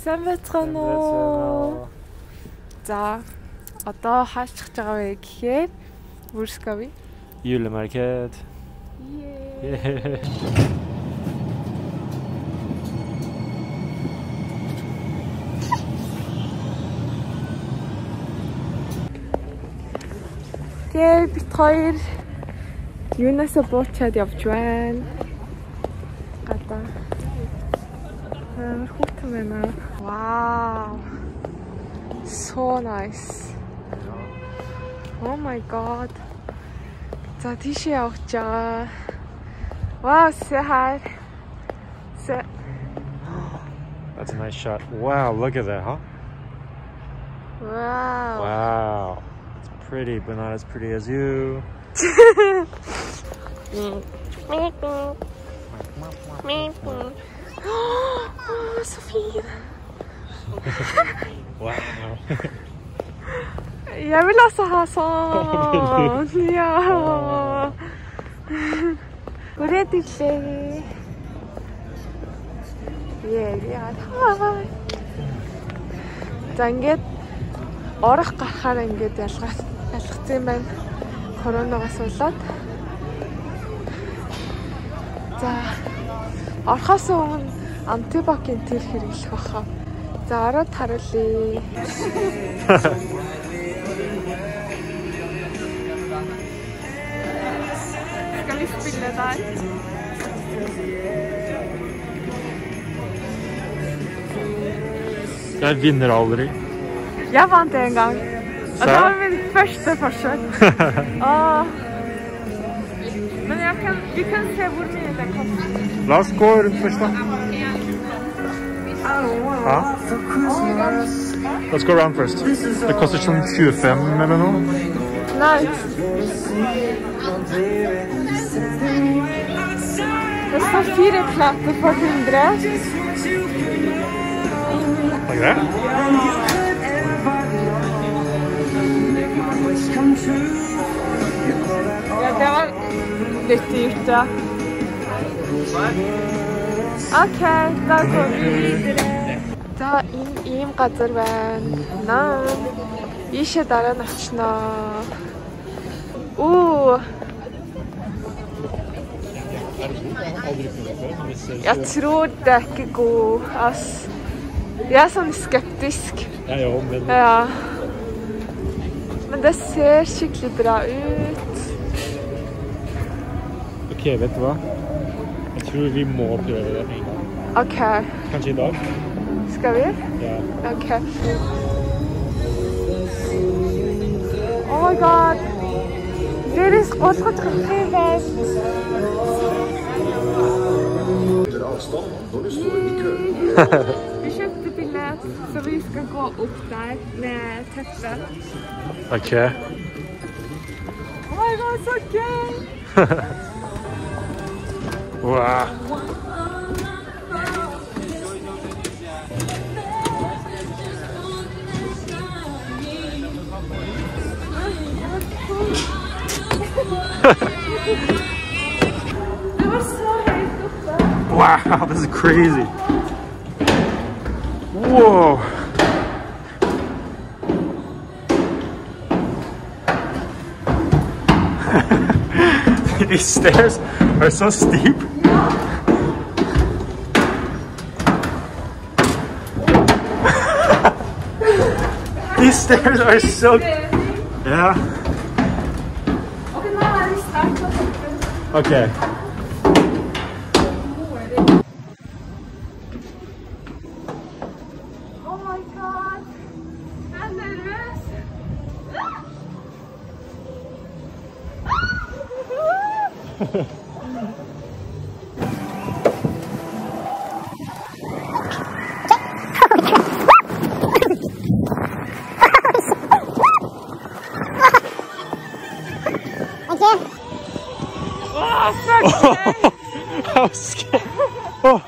Сайн байцгаана уу? За одоо хаалцах байгаа вэ гэхээр Бүрскави. Julemarked. Ее. Тэгээ бит хоёр юунасаа буучаад явж байна. Аа хүүхдэн байна. Вау. So nice. Oh my god. За тийшээ явж байгаа. Wow, say hi. Say That's a nice shot. Wow, look at that, huh? Wow. Wow. It's pretty, but not as pretty as you. oh, Sofie. Wow. Jeg vil Софи. Вау. Я виласа хасаа. Яа. Гүрээд ирлээ. Яа, яа. За ингээд орох гарахаар ингээд ялгаа ялгцсан байна. Коронавигаас болоод. За Орхоос өмнө антибакийн тэл хэрэглэх баха. За ороод харуулъя. Jag vinner aldrig. Jag vann en gång. Och det var min första försök. oh. Men jag kan, vi kan se vår medel kostar. La oss gå rundt først, da. Ja. Let's go around first. Det koster sånn 25 eller noe. Nei. Det står fire plater for 100. Er det greit? Ja, det var litt dyrt, ja. OK, da går vi videre. دائم قدر نعم يشهد على نحشنا اوه Jeg tror det er ikke god, ass. Jeg er sånn skeptisk. Jeg òg, men ja. Men det ser skikkelig bra ut. OK, vet du hva? really more the Okay. Kan je dat? Ska vi? Ja. Okay. Oh my god. Dit is wat goed gegeven. Vi kjøpte billett, så vi skal gå opp der med teppe. OK. Oh my god, så gøy! Wow. Wow, this is crazy. Whoa. These stairs are so steep. These stairs are so yeah. Ok, nå vi sterkt oppe. Okay. Oh my god! Jeg er nervøs. I was scared. Oh,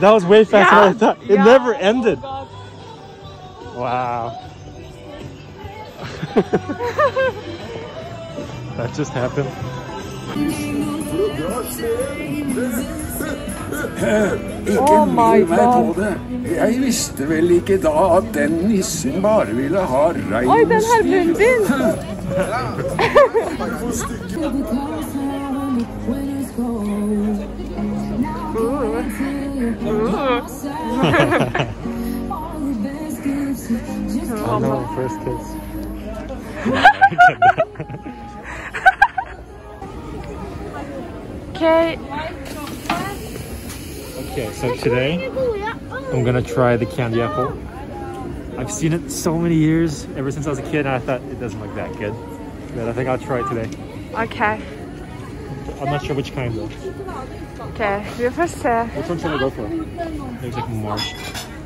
that was way faster than I thought. It Ja. never ended. Oh. Wow. that just happened. Oh ikke Oh my lur meg på God. det. Jeg visste vel ikke da at den nissen bare ville ha rein Oi, den her ble din! I know, first kiss. Okay, Okay, so today I'm gonna try the candy apple. I've seen it so many years, ever since I was a kid, and I thought it doesn't look that good. But I think I'll try it today. okay, I'm not sure which kind though. okay. Vi får se. Which one should I go for? Looks like marsh.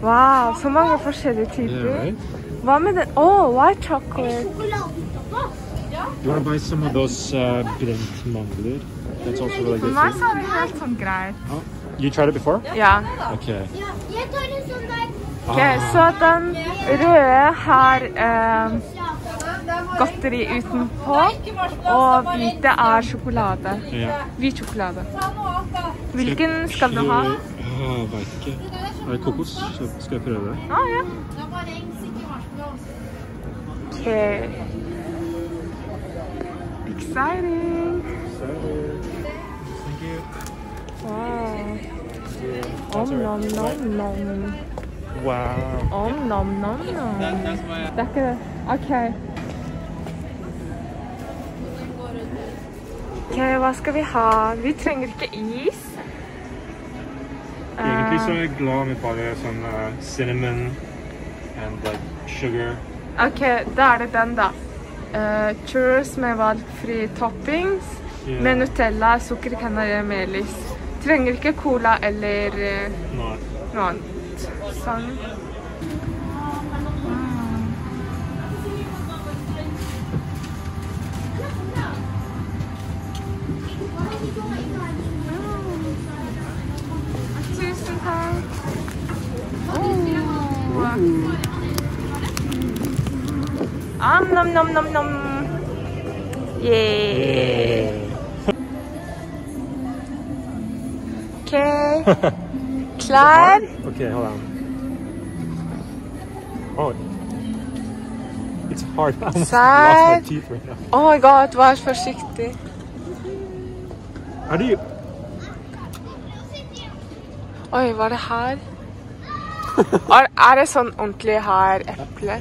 Wow, så mange forskjellige typer. Hva med den? Oh, white chocolate. You wanna buy some of those uh, That's also really good er det helt sånn greit. You tried it before? Ja. Okay. Jeg. Ok, så den røde har eh, godteri utenpå, og hvite er sjokolade. Ja. Hvit sjokolade. Hvilken skal du ha? Ah, vet ikke. Er det kokos? Så skal jeg prøve det. Ah, ja. Ok. Exciting. You. Wow. Om nom nom nom. Wow. Om nom nom nom. Det er ikke det. OK. Ok, hva skal vi ha? Vi trenger ikke is. Egentlig så Eh, er jeg glad med bare sånn uh, cinnamon and like sugar. OK, da er det den, da. Uh, churros med valgfri toppings. Yeah. Med Nutella, sukker, canari, melis. Trenger ikke cola eller eh, Nei. noe annet. Sånn. Tusen takk. Am, nom, nom, nom, nom. Yeah. Klar? Okay, hold on. Oh. It's hard. I almost lost my teeth right now. Oh my god, vær forsiktig. How do you... Oi, var det her? Er, er det sånn ordentlig her eple?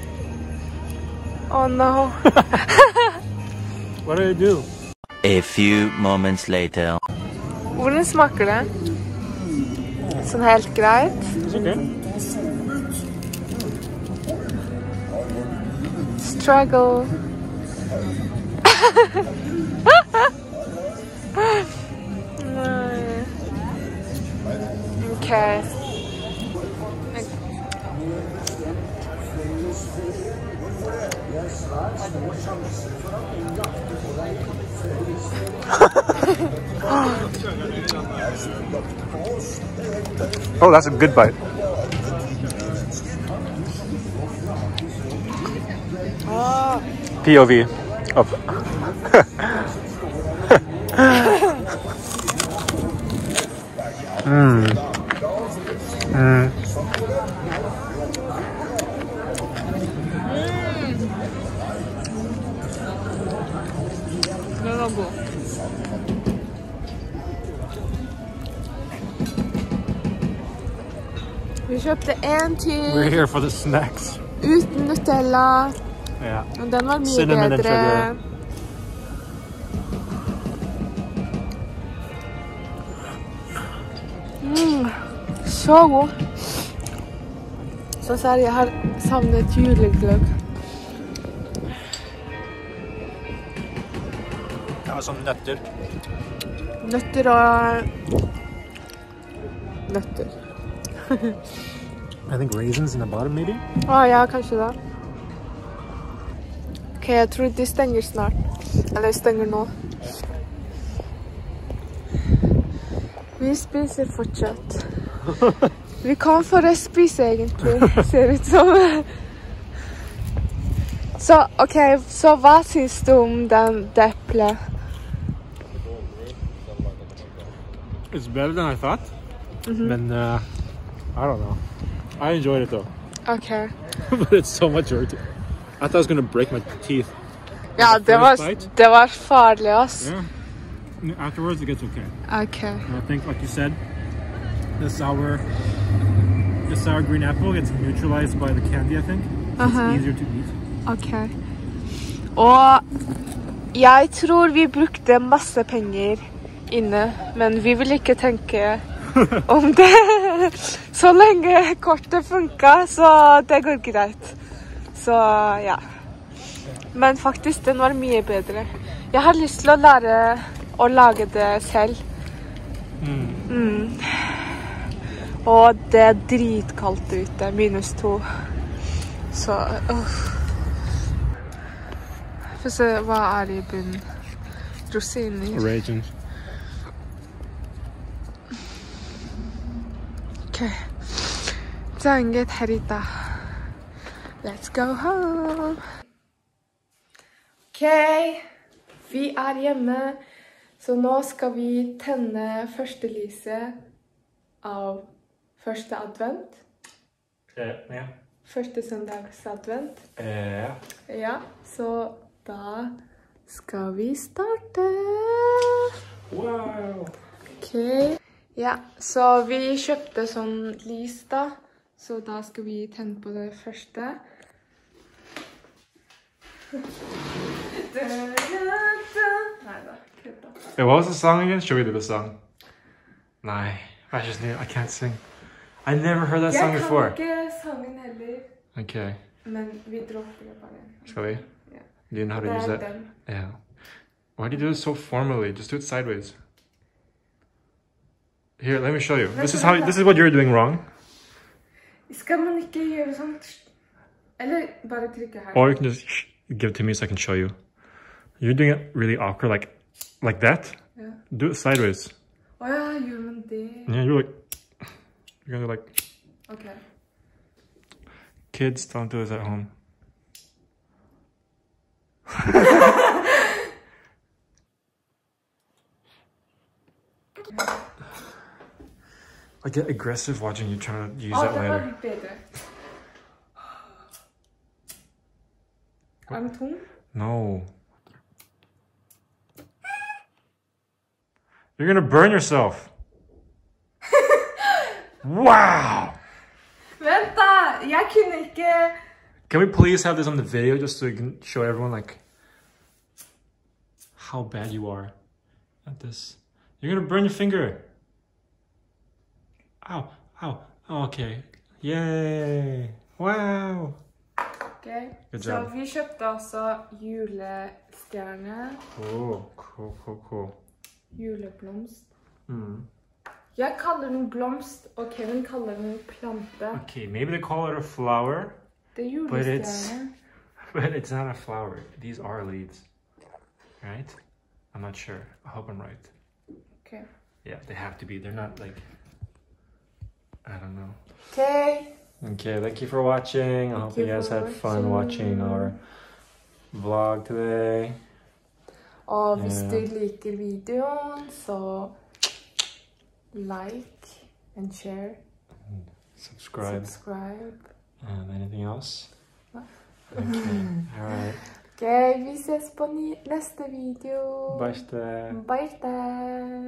Oh no. What do you do? A few moments later. Hvordan smaker det? Sånn helt greit? It's. Struggle. Nei. OK. Oh, that's a good bite. POV of mm. Mm. Kjøpte en We're here for the snacks. uten Nutella. Yeah. Og den var mye Cinnamon bedre. Mm, så god. Så seriøst, jeg har savnet julegløgg. Det var sånn nøtter. Nøtter og Nøtter. I think raisins in the bottom, maybe? Å ja, kanskje det. OK, jeg tror de stenger snart. Eller stenger nå. Vi spiser fortsatt. Vi kan forresten spise, egentlig. Ser ut som. Så OK, så hva syns du om den, det eplet? It's better than I thought. And uh, I don't know. I enjoyed it though, Okay. but it's so much work. I thought I was gonna break my teeth. Ja, det var, det was farlig, ass. Yeah. Afterwards, it gets okay. Okay. And I think, like you said, the sour, the sour green apple gets neutralized by the candy. I think so Uh-huh. it's easier to eat. Okay. Og jeg tror vi brukte masse penger inne, men vi vil ikke tenke om det. Så lenge kortet funka, så det går greit. Så ja. Men faktisk, den var mye bedre. Jeg har lyst til å lære å lage det selv. Mm. Og det er dritkaldt ute, minus to. Så uff. Få se hva er i bunnen. Rosiner. Raisins. Ok. Zanget herita. Let's go home. Ok, vi er hjemme. Så nå skal vi tenne første lyset av første advent. Ja, ja. Første søndags advent. Yeah. Ja, så da skal vi starte. Wow. Ok. Ja, så vi kjøpte sånn lys da. Så da skal vi tenne på det første. Neida, kødda. Hey, what was the song again? Should we do the song? Nah, I just need. I can't sing. I never heard that song Jeg before. kan ikke sangen heller, Okay, men vi dropper det bare. shall we? Yeah. Do you know how to use that? den. Yeah. Why do you do it so formally? Just do it sideways. Here, let me show you. This is how. This is what you're doing wrong. Skal man ikke gjøre sånn? Eller bare trykke her? Or you can just give it to me so I can show you. You're doing it really awkward, like, like that. Yeah. Do it sideways. Åja, gjør man det? Yeah, you're like, you're gonna like. Ok. Kids, don't do this at home. I get aggressive watching you trying to use Å, that later. Er den? No. You're gonna burn yourself. wow! Vent da! Jeg kunne ikke... Can we please have this on the video just so you can show everyone like how bad you are at this? You're gonna burn your finger. Ow, ow. Oh, okay. Yay. Wow. Ok, Good så job. vi kjøpte også julestjerne, Cool, cool, cool, cool. juleblomst. Mm. Jeg kaller den blomst, og Kevin kaller den plante. Okay, maybe they call it a flower, Det er But it's- but it's not a flower. These are leaves. Right? I'm not sure. I hope I'm right. Ok. Yeah, they have to be. They're not like. I don't know. Ok, Okay, thank you for watching. I hope you you guys had fun watching our vlog today. og hvis Ja. du liker videoen, så like and share, And Subscribe. subscribe. And anything else? No. Okay. All right. Ok, vi ses på neste video. Bye. Bye.